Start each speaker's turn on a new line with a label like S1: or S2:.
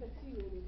S1: perpetuity.